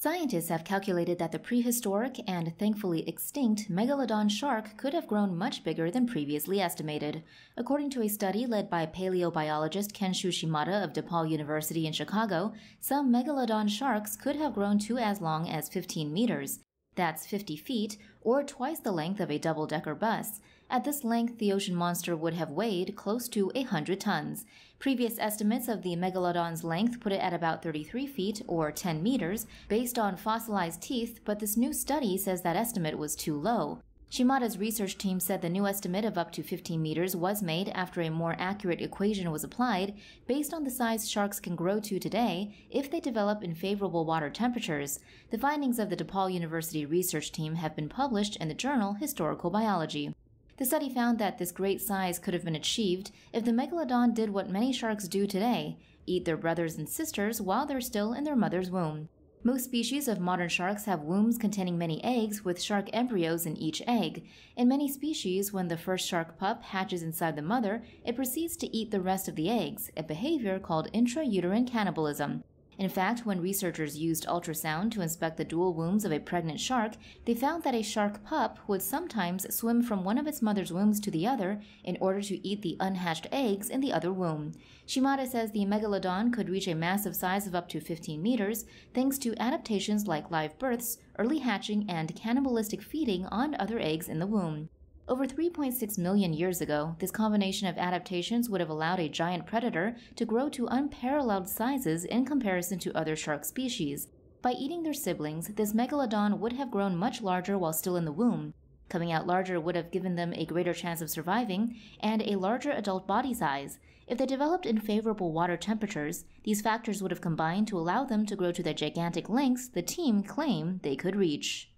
Scientists have calculated that the prehistoric and thankfully extinct megalodon shark could have grown much bigger than previously estimated. According to a study led by paleobiologist Kenshu Shimada of DePaul University in Chicago, some megalodon sharks could have grown to as long as 15 meters. That's 50 feet, or twice the length of a double decker bus. At this length, the ocean monster would have weighed close to 100 tons. Previous estimates of the megalodon's length put it at about 33 feet, or 10 meters, based on fossilized teeth, but this new study says that estimate was too low. Shimada's research team said the new estimate of up to 15 meters was made after a more accurate equation was applied based on the size sharks can grow to today if they develop in favorable water temperatures. The findings of the DePaul University research team have been published in the journal Historical Biology. The study found that this great size could have been achieved if the megalodon did what many sharks do today eat their brothers and sisters while they're still in their mother's womb. Most species of modern sharks have wombs containing many eggs with shark embryos in each egg. In many species, when the first shark pup hatches inside the mother, it proceeds to eat the rest of the eggs, a behavior called intrauterine cannibalism. In fact, when researchers used ultrasound to inspect the dual wombs of a pregnant shark, they found that a shark pup would sometimes swim from one of its mother's wombs to the other in order to eat the unhatched eggs in the other womb. Shimada says the megalodon could reach a massive size of up to 15 meters thanks to adaptations like live births, early hatching, and cannibalistic feeding on other eggs in the womb. Over 3.6 million years ago, this combination of adaptations would have allowed a giant predator to grow to unparalleled sizes in comparison to other shark species. By eating their siblings, this megalodon would have grown much larger while still in the womb. Coming out larger would have given them a greater chance of surviving and a larger adult body size. If they developed in favorable water temperatures, these factors would have combined to allow them to grow to the gigantic lengths the team claim they could reach.